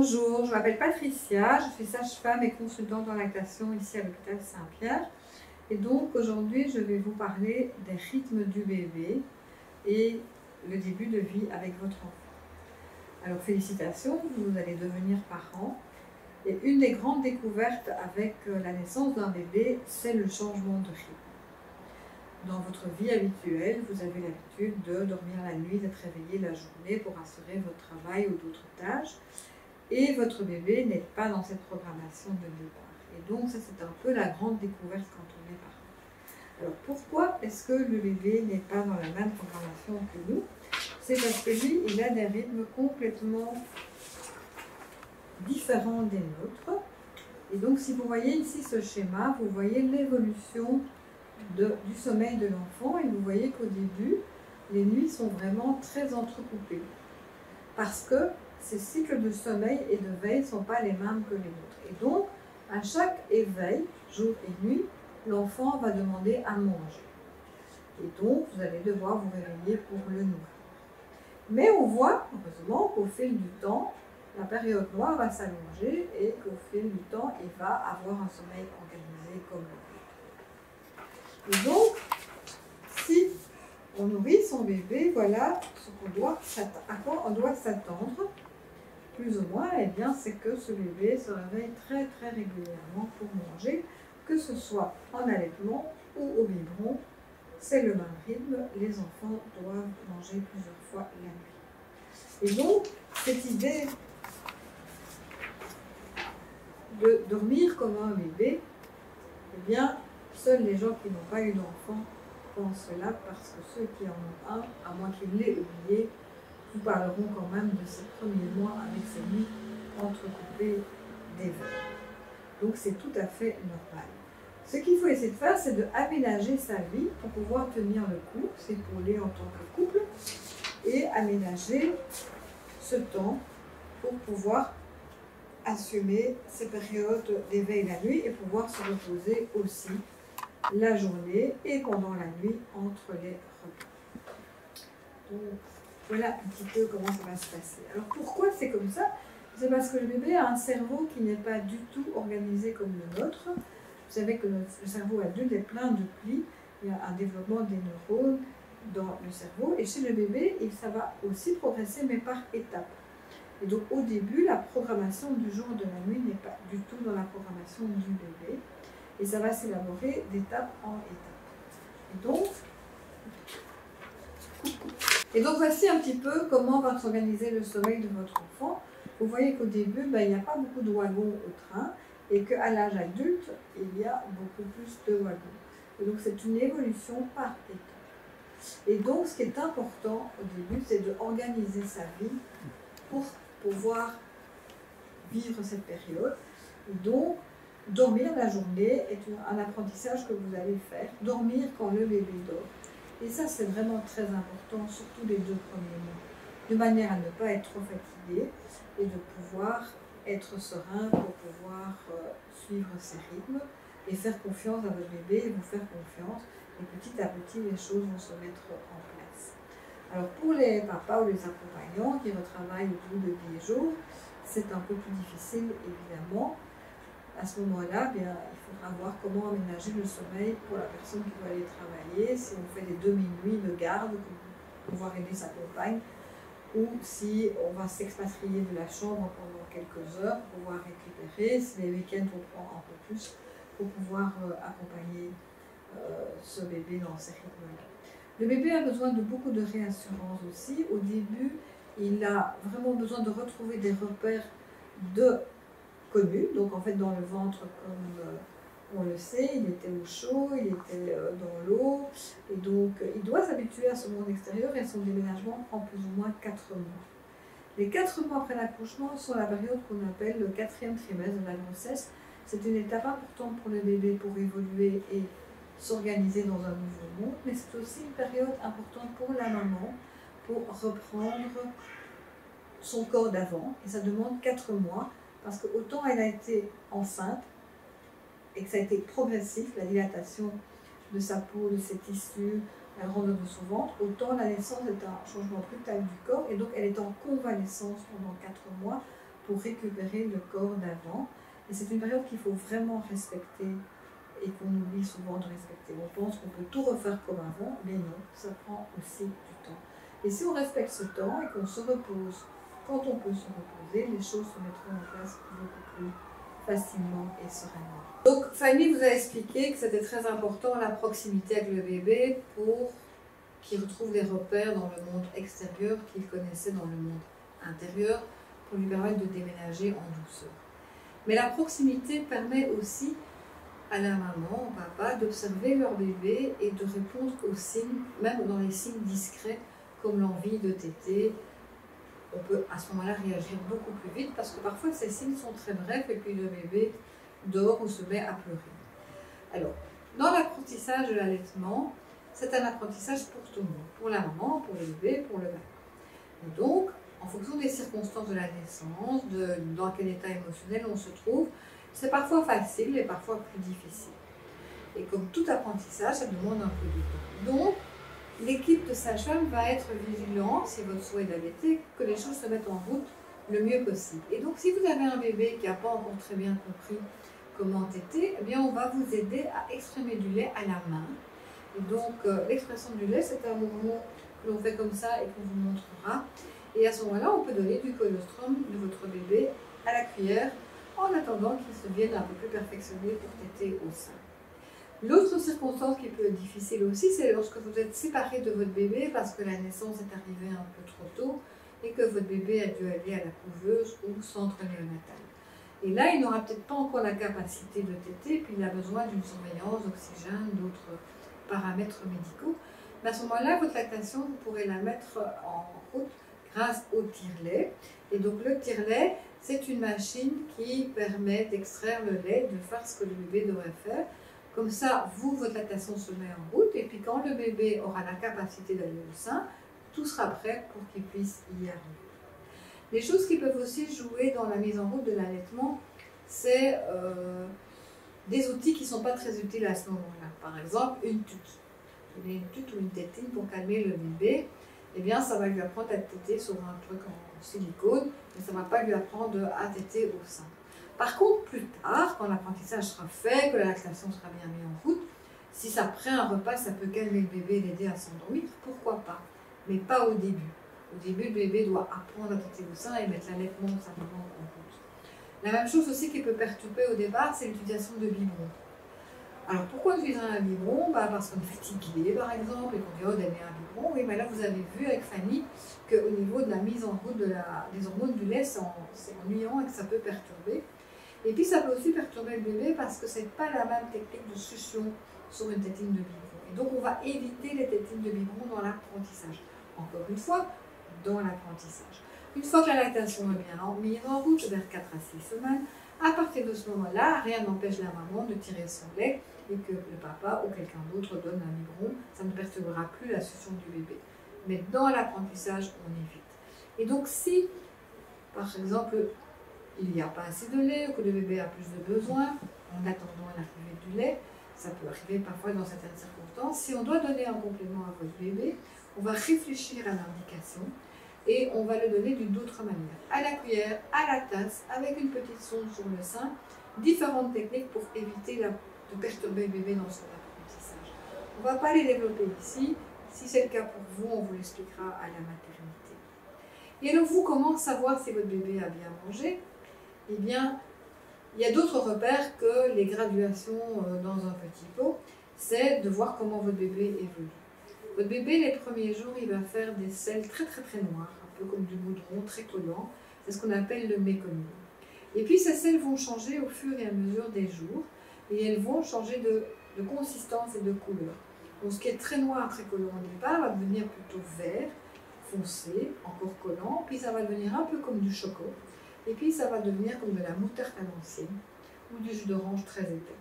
Bonjour, je m'appelle Patricia, je suis sage-femme et consultante en lactation ici à l'hôpital Saint-Pierre. Et donc aujourd'hui, je vais vous parler des rythmes du bébé et le début de vie avec votre enfant. Alors félicitations, vous allez devenir parent. Et une des grandes découvertes avec euh, la naissance d'un bébé, c'est le changement de rythme. Dans votre vie habituelle, vous avez l'habitude de dormir la nuit, d'être réveillé la journée pour assurer votre travail ou d'autres tâches. Et votre bébé n'est pas dans cette programmation de départ. Et donc, ça, c'est un peu la grande découverte quand on est parent. Alors, pourquoi est-ce que le bébé n'est pas dans la même programmation que nous? C'est parce que lui, il a des rythmes complètement différents des nôtres. Et donc, si vous voyez ici ce schéma, vous voyez l'évolution du sommeil de l'enfant et vous voyez qu'au début, les nuits sont vraiment très entrecoupées. Parce que ces cycles de sommeil et de veille ne sont pas les mêmes que les nôtres. Et donc, à chaque éveil, jour et nuit, l'enfant va demander à manger. Et donc, vous allez devoir vous réveiller pour le nourrir. Mais on voit, heureusement, qu'au fil du temps, la période noire va s'allonger et qu'au fil du temps, il va avoir un sommeil organisé comme le et donc, si on nourrit son bébé, voilà ce qu'on doit, à quoi on doit s'attendre, plus ou moins, eh bien, c'est que ce bébé se réveille très très régulièrement pour manger, que ce soit en allaitement ou au biberon. C'est le même rythme, les enfants doivent manger plusieurs fois la nuit. Et donc, cette idée de dormir comme un bébé, eh bien, Seuls les gens qui n'ont pas eu d'enfant pensent cela parce que ceux qui en ont un, à moins qu'ils l'aient oublié, vous parleront quand même de ces premiers mois avec ces nuits entrecoupées d'éveil. Donc c'est tout à fait normal. Ce qu'il faut essayer de faire, c'est d'aménager sa vie pour pouvoir tenir le coup, s'épauler en tant que couple, et aménager ce temps pour pouvoir assumer ces périodes d'éveil la nuit et pouvoir se reposer aussi la journée et pendant la nuit entre les repas. Donc, voilà un petit peu comment ça va se passer. Alors pourquoi c'est comme ça? C'est parce que le bébé a un cerveau qui n'est pas du tout organisé comme le nôtre. Vous savez que le cerveau adulte est plein de plis. Il y a un développement des neurones dans le cerveau. Et chez le bébé, ça va aussi progresser, mais par étapes. Et donc au début, la programmation du jour de la nuit n'est pas du tout dans la programmation du bébé et ça va s'élaborer d'étape en étape. Et donc, et donc voici un petit peu comment va s'organiser le sommeil de votre enfant. Vous voyez qu'au début, ben, il n'y a pas beaucoup de wagons au train et qu'à l'âge adulte, il y a beaucoup plus de wagons. Et donc c'est une évolution par étape. Et donc ce qui est important au début, c'est d'organiser sa vie pour pouvoir vivre cette période. Donc, Dormir la journée est un apprentissage que vous allez faire. Dormir quand le bébé dort. Et ça, c'est vraiment très important, surtout les deux premiers mois. De manière à ne pas être trop fatigué et de pouvoir être serein pour pouvoir euh, suivre ses rythmes et faire confiance à votre bébé et vous faire confiance. Et petit à petit, les choses vont se mettre en place. Alors pour les papas ou les accompagnants qui retravaillent au bout de 10 jours, c'est un peu plus difficile évidemment à ce moment-là, bien, il faudra voir comment aménager le sommeil pour la personne qui va aller travailler, si on fait des demi-nuits de garde pour pouvoir aider sa compagne, ou si on va s'expatrier de la chambre pendant quelques heures pour pouvoir récupérer, si les week-ends on prend un peu plus pour pouvoir euh, accompagner euh, ce bébé dans ces rythmes-là. Le bébé a besoin de beaucoup de réassurance aussi. Au début, il a vraiment besoin de retrouver des repères de connu. Donc en fait dans le ventre, comme euh, on le sait, il était au chaud, il était euh, dans l'eau. Et donc euh, il doit s'habituer à ce monde extérieur et son déménagement prend plus ou moins 4 mois. Les 4 mois après l'accouchement sont la période qu'on appelle le quatrième trimestre de la grossesse. C'est une étape importante pour le bébé pour évoluer et s'organiser dans un nouveau monde, mais c'est aussi une période importante pour la maman pour reprendre son corps d'avant. Et ça demande 4 mois parce que autant elle a été enceinte et que ça a été progressif, la dilatation de sa peau, de ses tissus, la grandeur de son ventre, autant la naissance est un changement brutal du corps et donc elle est en convalescence pendant 4 mois pour récupérer le corps d'avant. Et c'est une période qu'il faut vraiment respecter et qu'on oublie souvent de respecter. On pense qu'on peut tout refaire comme avant, mais non, ça prend aussi du temps. Et si on respecte ce temps et qu'on se repose quand on peut se reposer, les choses se mettront en place beaucoup plus facilement et sereinement. Donc Fanny vous a expliqué que c'était très important la proximité avec le bébé pour qu'il retrouve des repères dans le monde extérieur qu'il connaissait dans le monde intérieur pour lui permettre de déménager en douceur. Mais la proximité permet aussi à la maman, au papa, d'observer leur bébé et de répondre aux signes, même dans les signes discrets comme l'envie de téter. On peut à ce moment-là réagir beaucoup plus vite parce que parfois ces signes sont très brefs et puis le bébé dort ou se met à pleurer. Alors, dans l'apprentissage de l'allaitement, c'est un apprentissage pour tout le monde, pour la maman, pour le bébé, pour le papa. donc, en fonction des circonstances de la naissance, de dans quel état émotionnel on se trouve, c'est parfois facile et parfois plus difficile. Et comme tout apprentissage, ça demande un peu de temps. Donc, l'équipe de sage-femme va être vigilante, si votre souhait d'allaiter, que les choses se mettent en route le mieux possible. Et donc, si vous avez un bébé qui n'a pas encore très bien compris comment téter, eh bien, on va vous aider à exprimer du lait à la main. Et donc, euh, l'expression du lait, c'est un mouvement que l'on fait comme ça et qu'on vous montrera. Et à ce moment-là, on peut donner du colostrum de votre bébé à la cuillère en attendant qu'il se vienne un peu plus perfectionné pour téter au sein. L'autre circonstance qui peut être difficile aussi, c'est lorsque vous êtes séparé de votre bébé parce que la naissance est arrivée un peu trop tôt et que votre bébé a dû aller à la couveuse ou centre néonatal. Et là, il n'aura peut-être pas encore la capacité de téter, puis il a besoin d'une surveillance, d'oxygène, d'autres paramètres médicaux. Mais à ce moment-là, votre lactation, vous pourrez la mettre en route grâce au tire-lait. Et donc le tire-lait, c'est une machine qui permet d'extraire le lait, de faire ce que le bébé devrait faire. Comme ça, vous, votre lactation se met en route, et puis quand le bébé aura la capacité d'aller au sein, tout sera prêt pour qu'il puisse y arriver. Les choses qui peuvent aussi jouer dans la mise en route de l'allaitement, c'est euh, des outils qui ne sont pas très utiles à ce moment-là. Par exemple, une tute. Une tute ou une tétine pour calmer le bébé eh bien, ça va lui apprendre à téter sur un truc en silicone, mais ça ne va pas lui apprendre à téter au sein. Par contre, plus tard, quand l'apprentissage sera fait, que la lactation sera bien mise en route, si ça après un repas, ça peut calmer le bébé et l'aider à s'endormir, pourquoi pas? Mais pas au début. Au début, le bébé doit apprendre à téter au sein et mettre l'allaitement simplement en route. La même chose aussi qui peut perturber au départ, c'est l'utilisation de biberons. Alors pourquoi utiliser un biberon? Bah, Parce qu'on est fatigué par exemple et qu'on dit oh donner un biberon. Oui, mais là vous avez vu avec Fanny qu'au niveau de la mise en route des hormones du lait, c'est ennuyant et que ça peut perturber. Et puis ça peut aussi perturber le bébé parce que ce n'est pas la même technique de succion sur une tétine de biberon. Et donc on va éviter les tétines de biberon dans l'apprentissage. Encore une fois, dans l'apprentissage. Une fois que la lactation est bien en route, vers 4 à 6 semaines, à partir de ce moment-là, rien n'empêche la maman de tirer son lait et que le papa ou quelqu'un d'autre donne un biberon, ça ne perturbera plus la succion du bébé. Mais dans l'apprentissage, on évite. Et donc si, par exemple, il n'y a pas assez de lait ou que le bébé a plus de besoins, en attendant l'arrivée du lait, ça peut arriver parfois dans certaines circonstances, si on doit donner un complément à votre bébé, on va réfléchir à l'indication et on va le donner d'une autre manière. À la cuillère, à la tasse, avec une petite sonde sur le sein, différentes techniques pour éviter de perturber le bébé dans son apprentissage. On ne va pas les développer ici. Si c'est le cas pour vous, on vous l'expliquera à la maternité. Et alors vous, comment savoir si votre bébé a bien mangé? Eh bien, il y a d'autres repères que les graduations euh, dans un petit pot. C'est de voir comment votre bébé évolue. Votre bébé, les premiers jours, il va faire des selles très très très noires, un peu comme du goudron, très collant. C'est ce qu'on appelle le méconnu. Et puis ces selles vont changer au fur et à mesure des jours et elles vont changer de, consistance et de couleur. Donc ce qui est très noir, très collant au départ, va devenir plutôt vert, foncé, encore collant, puis ça va devenir un peu comme du chocolat, et puis ça va devenir comme de la moutarde l'ancienne, ou du jus d'orange très épais.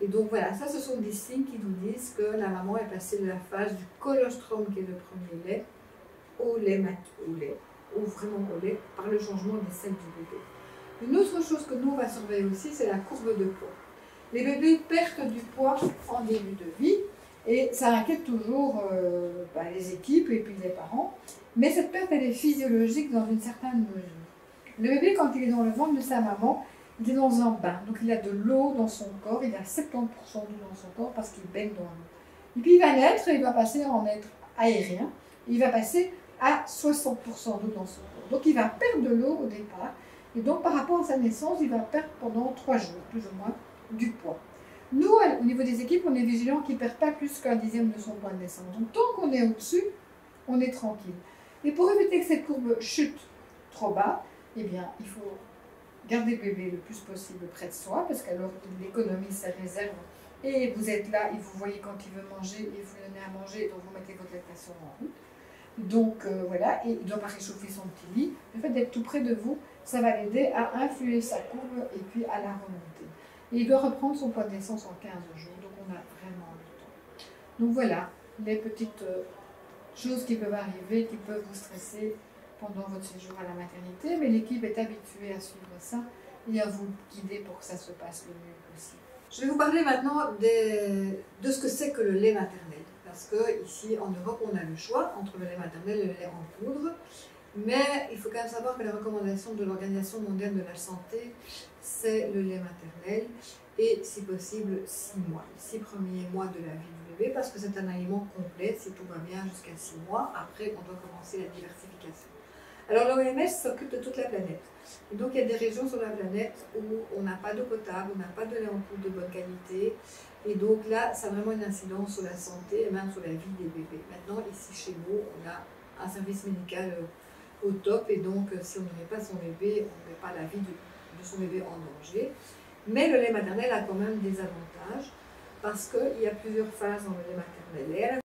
Et donc voilà, ça ce sont des signes qui nous disent que la maman est passée de la phase du colostrum, qui est le premier lait, au lait mat au lait, ou vraiment au lait, par le changement des selles du bébé. Une autre chose que nous on va surveiller aussi, c'est la courbe de poids les bébés perdent du poids en début de vie et ça inquiète toujours euh, bah, les équipes et puis les parents. Mais cette perte, elle est physiologique dans une certaine mesure. Le bébé, quand il est dans le ventre de sa maman, il est dans un bain. Donc il a de l'eau dans son corps, il a 70% d'eau dans son corps parce qu'il baigne dans l'eau. Et puis il va naître, il va passer en être aérien, il va passer à 60% d'eau dans son corps. Donc il va perdre de l'eau au départ. Et donc par rapport à sa naissance, il va perdre pendant 3 jours, plus ou moins, du poids. Nous, au niveau des équipes, on est vigilant qu'il ne perd pas plus qu'un dixième de son poids de naissance. Donc tant qu'on est au-dessus, on est tranquille. Et pour éviter que cette courbe chute trop bas, eh bien, il faut garder le bébé le plus possible près de soi, parce qu'alors il économise sa réserve. Et vous êtes là, et vous voyez quand il veut manger, et vous donnez à manger, donc vous mettez votre lactation en route. Donc euh, voilà, et il ne doit pas réchauffer son petit lit. Le fait d'être tout près de vous, ça va l'aider à influer sa courbe et puis à la remonter. Et il doit reprendre son poids de naissance en 15 jours, donc on a vraiment le temps. Donc voilà, les petites euh, choses qui peuvent arriver, qui peuvent vous stresser pendant votre séjour à la maternité, mais l'équipe est habituée à suivre ça et à vous guider pour que ça se passe le mieux possible. Je vais vous parler maintenant de ce que c'est que le lait maternel. Parce que ici en Europe, on a le choix entre le lait maternel et le lait en poudre. Mais il faut quand même savoir que la recommandation de l'Organisation mondiale de la santé, c'est le lait maternel et si possible 6 mois, les 6 premiers mois de la vie du bébé parce que c'est un aliment complet si tout va bien jusqu'à 6 mois. Après, on doit commencer la diversification. Alors l'OMS s'occupe de toute la planète. Donc il y a des régions sur la planète où on n'a pas d'eau potable, on n'a pas de lait en poudre de bonne qualité. Et donc là, ça a vraiment une incidence sur la santé et même sur la vie des bébés. Maintenant, ici chez nous, on a un service médical euh, au top et donc euh, si on ne met pas son bébé, on ne met pas la vie de, son bébé en danger. Mais le lait maternel a quand même des avantages parce qu'il y a plusieurs phases dans le lait maternel.